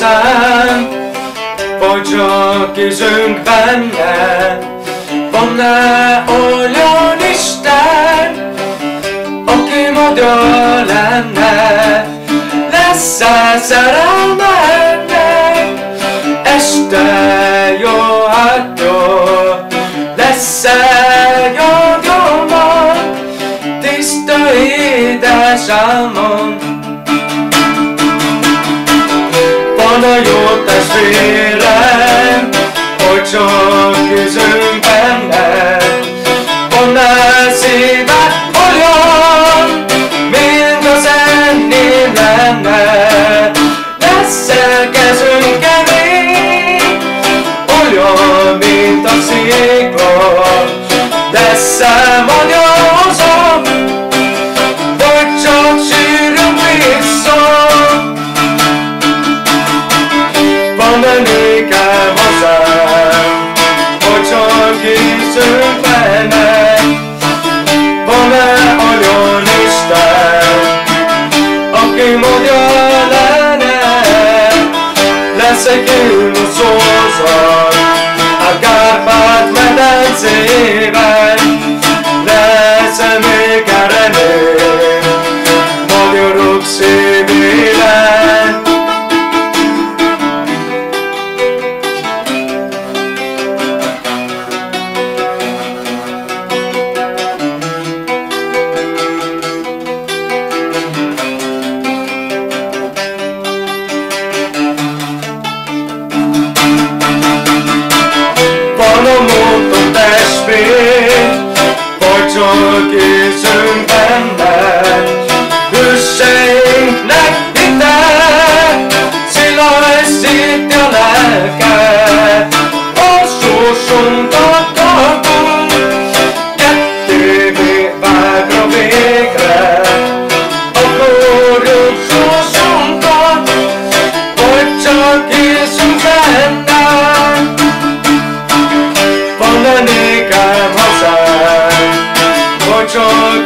Hazám, hogy csak kizünk benne, van-e olyan Isten, aki magyar lenne, lesz-e szerelmednek, este jó, hát jó, lesz-e nyugalmat, tiszta édesálmom. Van a jó testvérem, hogy csak üzünk benne, aki magyar lenne, lesz egy illuszózat a Kárpát medencében, testvér, hogy csak készünk benne,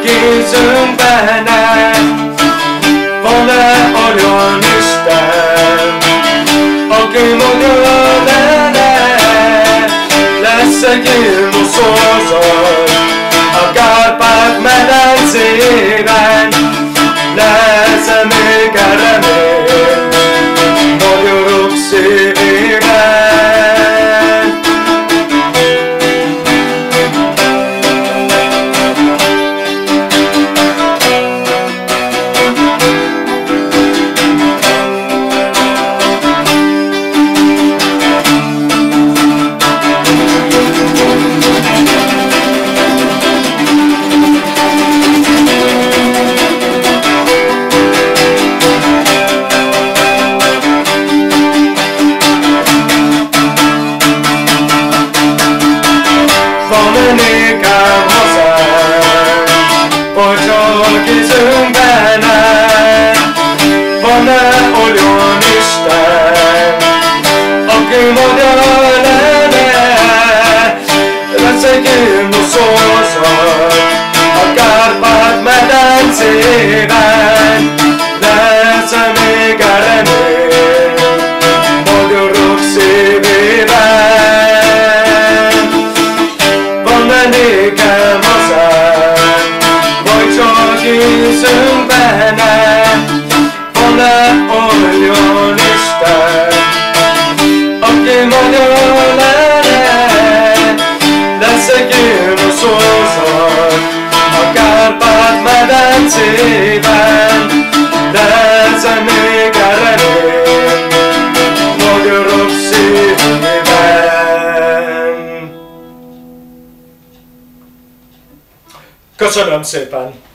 csak készünk benne? Van-e olyan Isten, aki magyar lenne? Lesz egy illuszózat a Kárpát medencében, Olyan Isten, aki magyar lenne? Lesz egy illuszózat a Kárpát medencében, lesz még a remény magyarok szívében. Nékem hazám, vagy csak hiszünk benne? Köszönöm szépen!